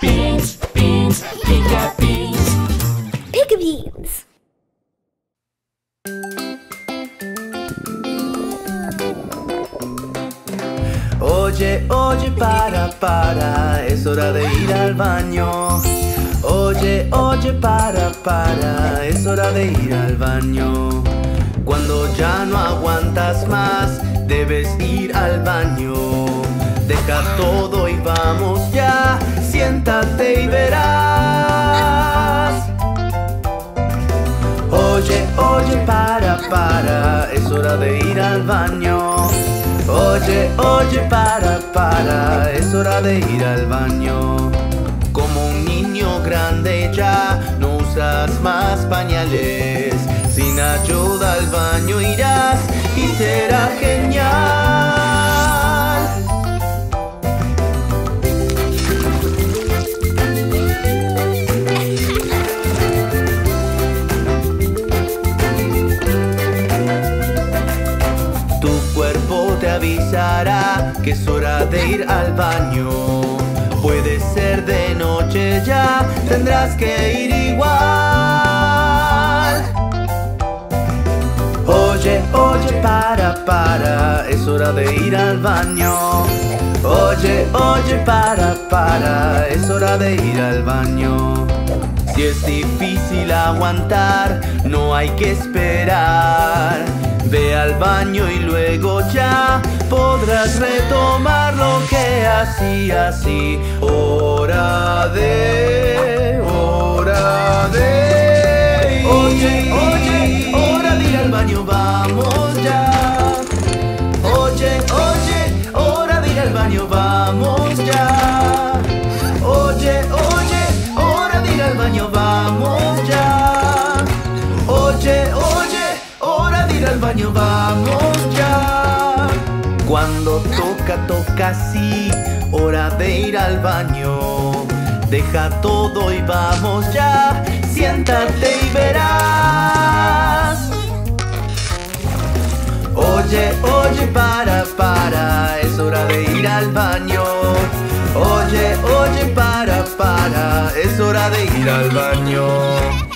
Beans, beans, pica beans. Pick beans. Oye, oye, para, para, es hora de ir al baño. Oye, oye, para, para, es hora de ir al baño. Cuando ya no aguantas más, debes ir al baño. Deja todo y vamos Oye, para, para, es hora de ir al baño. Oye, oye, para, para, es hora de ir al baño. Como un niño grande ya no usas más pañales. Sin ayuda al baño irás y será genial. Avisará que es hora de ir al baño. Puede ser de noche ya, tendrás que ir igual. Oye, oye, para, para, es hora de ir al baño. Oye, oye, para, para, es hora de ir al baño. Si es difícil aguantar, no hay que esperar. Podrás retomar lo que hacías y hora de, hora de. Oye, oye, hora de ir al baño, vamos ya. Oye, oye, hora de ir al baño, vamos ya. Toca, toca sí, hora de ir al baño. Deja todo y vamos ya, siéntate y verás. Oye, oye, para, para, es hora de ir al baño. Oye, oye, para, para, es hora de ir al baño.